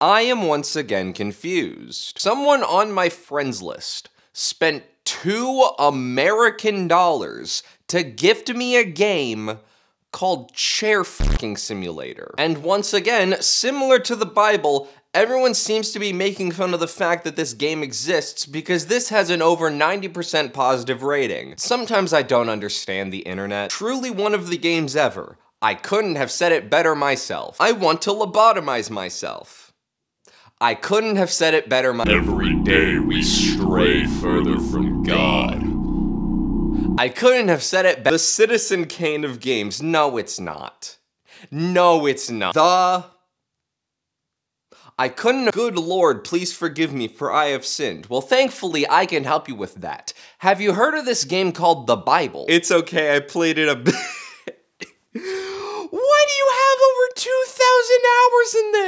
I am once again confused. Someone on my friends list spent two American dollars to gift me a game called Chair Fucking Simulator. And once again, similar to the Bible, everyone seems to be making fun of the fact that this game exists because this has an over 90% positive rating. Sometimes I don't understand the internet. Truly one of the games ever. I couldn't have said it better myself. I want to lobotomize myself. I couldn't have said it better myself. Every day we stray further from God. I couldn't have said it better. The Citizen Kane of games. No, it's not. No, it's not. The... I couldn't- Good lord, please forgive me, for I have sinned. Well, thankfully, I can help you with that. Have you heard of this game called The Bible? It's okay, I played it a bit. Why do you have over 2,000 hours in this?